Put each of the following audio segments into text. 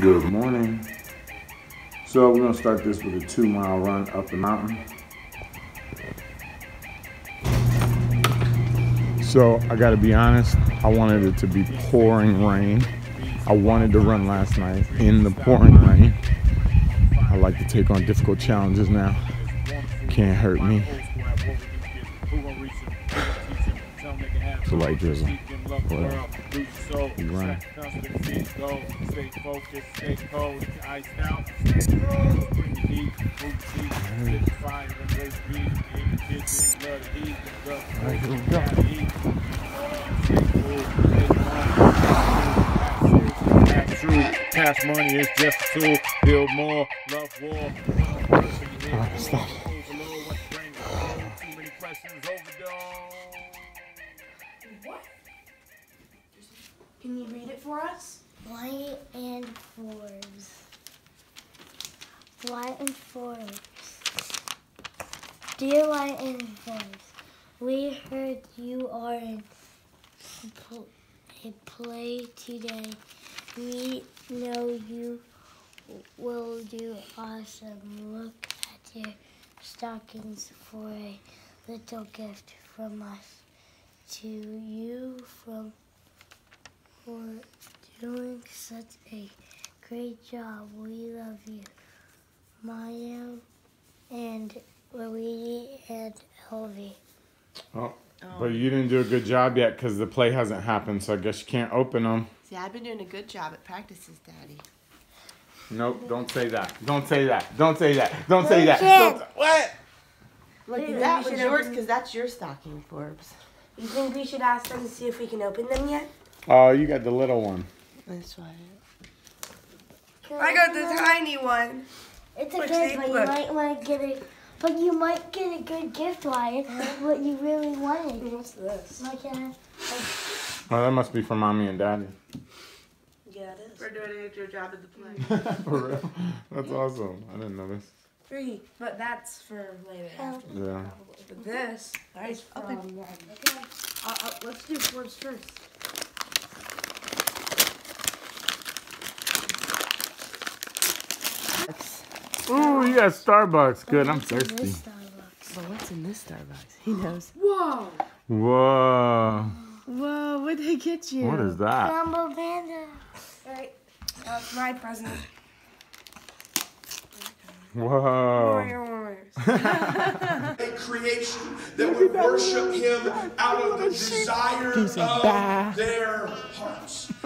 Good morning. So we're gonna start this with a two mile run up the mountain. So I gotta be honest, I wanted it to be pouring rain. I wanted to run last night in the pouring rain. I like to take on difficult challenges now. Can't hurt me. It's a light drizzle. Whatever. We run. Alright, here we go. Cash money is just a tool. Build more, love war. Alright, stop. Can you read it for us? Wyatt and Forbes. Wyatt and Forbes. Dear Wyatt and Forbes, we heard you are in a play today. We know you will do awesome. Look at your stockings for a little gift from us to you from for doing such a great job. We love you, Maya and Luigi and Elvie. Oh, oh. but you didn't do a good job yet because the play hasn't happened, so I guess you can't open them. See, I've been doing a good job at practices, Daddy. Nope, don't say that. Don't say that. Don't say that. Don't say that. Don't- what? Look, Maybe that was yours because that's your stocking, Forbes. You think we should ask them to see if we can open them yet? Oh, you got the little one. That's why. I got the tiny one. It's Which good one. you might want to get it. But you might get a good gift, Wyatt. what you really wanted. What's this? Like a, Oh, that must be for mommy and daddy. Yeah, it is. We're doing a good job at the play. for real? That's awesome. I didn't know this. Three, but that's for later. after. Yeah. But this All right, is from Okay. Uh, uh, let's do Forbes first. Ooh, you got Starbucks. Good. I'm What's in thirsty. this Starbucks? Well, what's in this Starbucks? He knows. Whoa! Whoa. Whoa, what did they get you? What is that? Combo Panda. Alright, that's oh, my present. Whoa. Warrior Warriors. a creation that would worship him out of the desire of their hearts.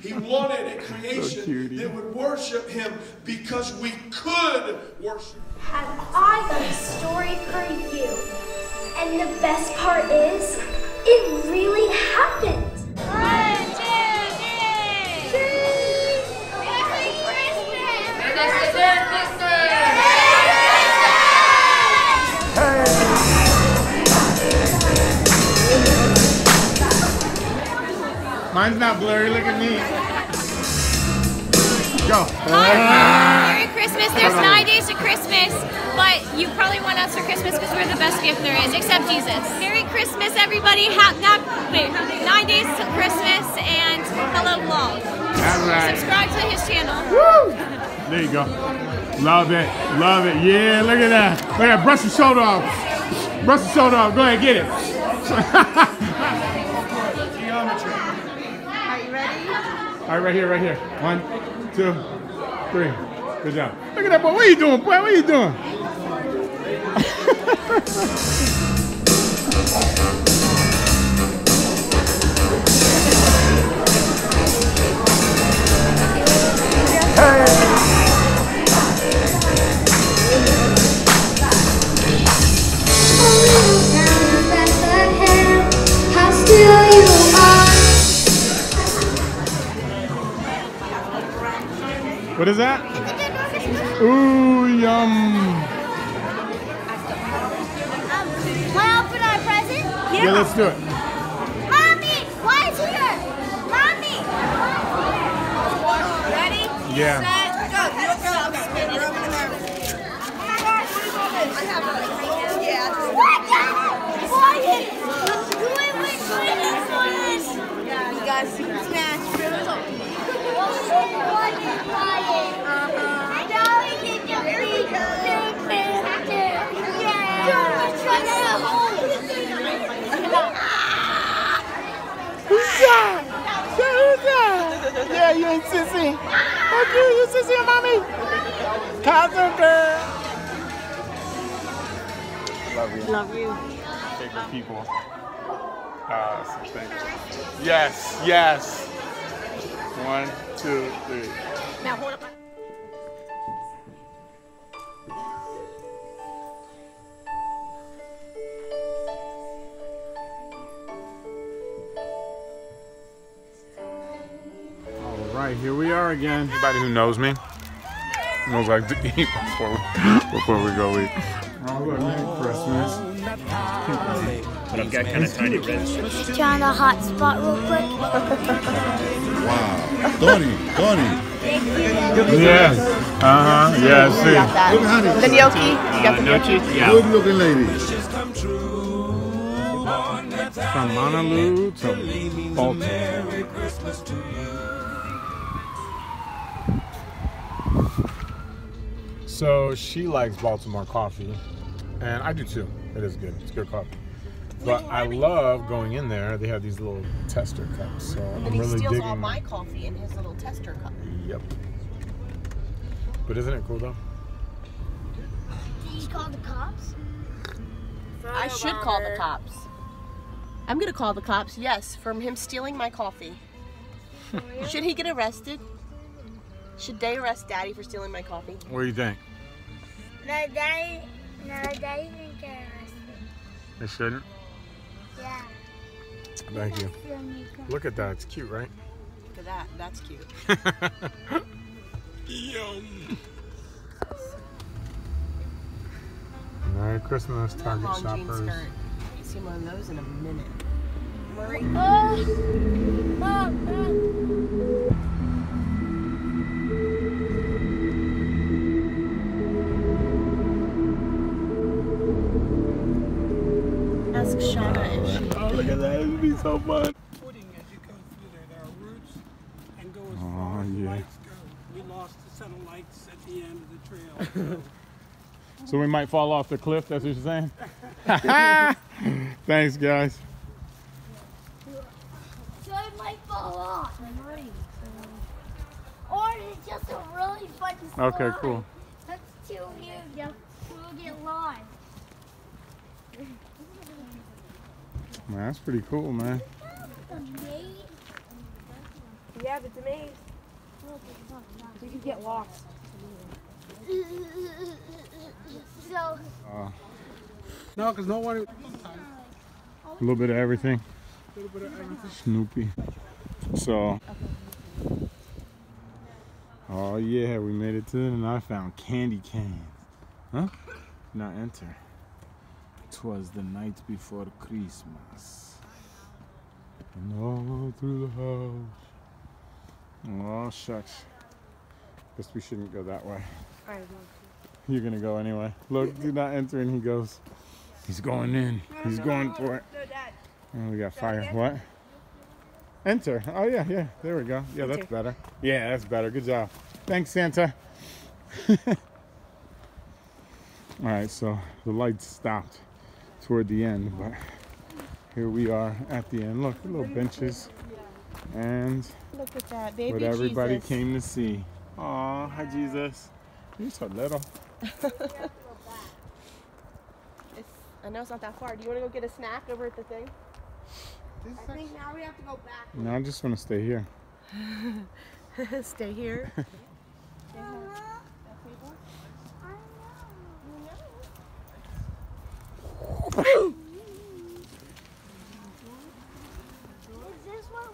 He wanted a creation cutie. that would worship him because we could worship. Have I got a story for you? And the best part is, it really happened. Mine's not blurry. Look at me. Go. Merry Christmas. There's nine days to Christmas, but you probably want us for Christmas because we're the best gift there is, except Jesus. Merry Christmas, everybody. Ha- not, wait, nine days to Christmas and hello vlog. All right. Subscribe to his channel. There you go. Love it. Love it. Yeah, look at that. Look at that. Brush your shoulder off. Brush your shoulder off. Go ahead, get it. Are you ready? All right, right here, right here. One, two, three. Good job. Look at that boy. What are you doing, boy? What are you doing? What is that? Ooh, yum. Want to open our present? Yeah, let's do it. Mommy, why is here? Mommy. Ready? Yeah. Set, go. You go. Spin it. Oh my gosh, what is all this? I have it like right here. Yeah. What? Quiet. Wait, wait, wait. This one. You got Super Smash Who's that? who's that? Yeah, you and Sissy. That's you, you Sissy and Mommy. Cousin girl. Love you. Love you. Thank you, people. Uh, yes, yes. One, two, three. Now hold up. All right, here we are again. Anybody who knows me knows I like to eat before we, before we go eat. Oh, look, Merry Christmas. But I've got kind of tiny reds. Trying a hot spot real quick. Wow. Donnie, Donnie. Yes. Uh huh. Yeah, see. Look, honey. The gnocchi. You got the gnocchi? Yeah. Good looking lady. From Honolulu to Baltimore. So she likes Baltimore coffee, and I do too. It is good. It's good coffee. But I love going in there. They have these little tester cups, so And I'm he steals digging. all my coffee in his little tester cup. Yep. But isn't it cool though? Did you call the cops? I should call the cops. I'm gonna call the cops, yes, from him stealing my coffee. should he get arrested? Should they arrest Daddy for stealing my coffee? What do you think? No, daddy. No, daddy didn't get arrested. They shouldn't. Yeah. Thank you. Look at that. It's cute, right? Look at that. That's cute. Yum. Merry Christmas, Target Long jean shoppers. skirt. You see one of those in a minute. Murray. Oh. Oh, oh. Ask Shauna if she. Oh, look at that. It'd be so much. footing as you go through there. There are roots and go as Oh, far as yeah. lights go. We lost the satellites at the end of the trail. So So we might fall off the cliff, that's what you're saying? Thanks, guys. So it might fall off. Or it's just a really fun slide. Okay, cool. That's too weird. Just we'll get lost. Man, that's pretty cool, man. Yeah, but the maze. You can get lost. so Uh, no, because no one. a little bit of everything. Snoopy. So. Oh yeah, we made it to it, and I found candy canes. Huh? Not enter. Twas the night before Christmas. And all through the house. Oh shucks. Guess we shouldn't go that way. You're gonna go anyway. Look, do not enter, and he goes. He's going in. He's going for it. No, Dad. Oh, we got fire. What? Enter. Oh yeah, yeah. There we go. Yeah, that's better. Yeah, that's better. Good job. Thanks, Santa. All right, so the lights stopped toward the end, but here we are at the end. Look, little benches and Look at that, baby what everybody Jesus. came to see. Aw, hi Jesus. You're so little. It's, I know it's not that far. Do you want to go get a snack over at the thing? I think now we have to go back. No, I just want to stay here. Stay here.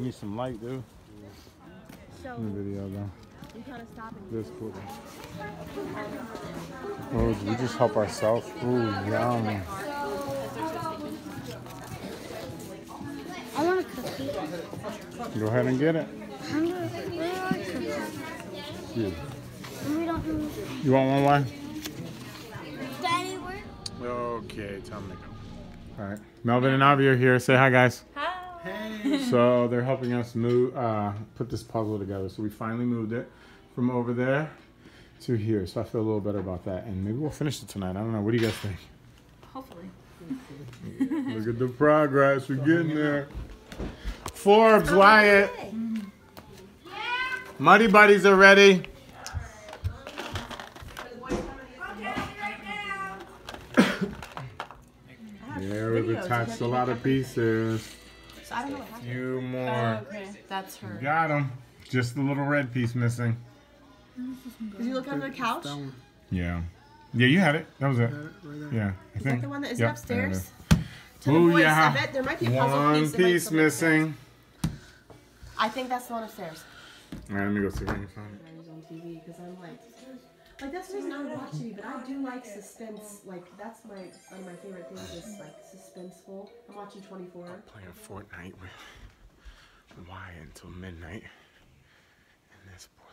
You need some light, dude. so In the video, though. You gotta stop and This cool. Oh, did we just help ourselves? Ooh, yum. I want a cookie. Go ahead and get it. I'm gonna where are cookies? Yeah. We don't. You want one more? Daddy, where? Okay, time to go. All right. Melvin and Avi are here. Say hi, guys. Hi. So they're helping us move, uh, put this puzzle together. So we finally moved it from over there to here. So I feel a little better about that. And maybe we'll finish it tonight. I don't know. What do you guys think? Hopefully. Look at the progress. We're getting there. Forbes, Wyatt. Muddy buddies are ready. Yeah, we've attached a lot of pieces. So I don't know what happened. Few oh, more. Oh, okay. That's her. Got them. Just the little red piece missing. Did you look under the couch? Yeah. Yeah, you had it. That was it. Yeah, I Is think. that the one that is Yep, upstairs? there it is. To the Ooh, boys, yeah. I bet there might be a puzzle One piece. piece still be upstairs. missing. I think that's the one upstairs. All right, let me go see if I can find it. I was on TV because I'm like, like that's the reason I watch TV, but I do like suspense. Like that's my one of my favorite things is like suspenseful. I'm watching 24. I'm playing Fortnite with Y until midnight, and this poor